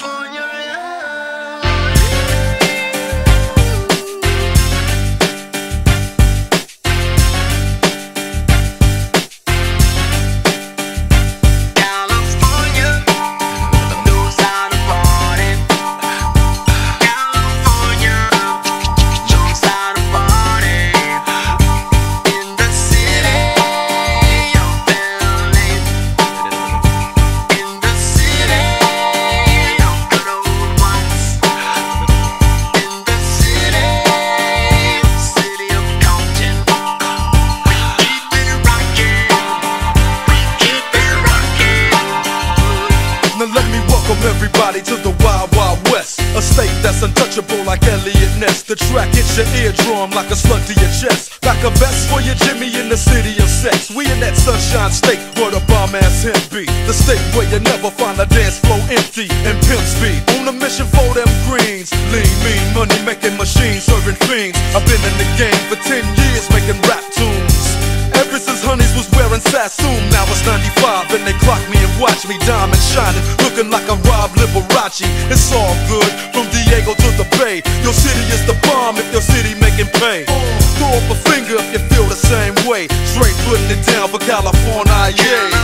everybody to Wild Wild West. A state that's untouchable like Eliot Ness. The track hits your eardrum like a slug to your chest. Like a vest for your Jimmy in the city of sex. We in that sunshine state where the bomb ass him be. The state where you never find a dance floor empty and pimp speed. On a mission for them greens. Lean, mean, money making machines serving fiends. I've been in the game for 10 years making rap tunes. Sassoon, now it's 95 and they clock me and watch me diamond shining, looking like a Rob Liberace. It's all good from Diego to the Bay. Your city is the bomb if your city making pay. Throw up a finger if you feel the same way. Straight putting it down for California, yeah.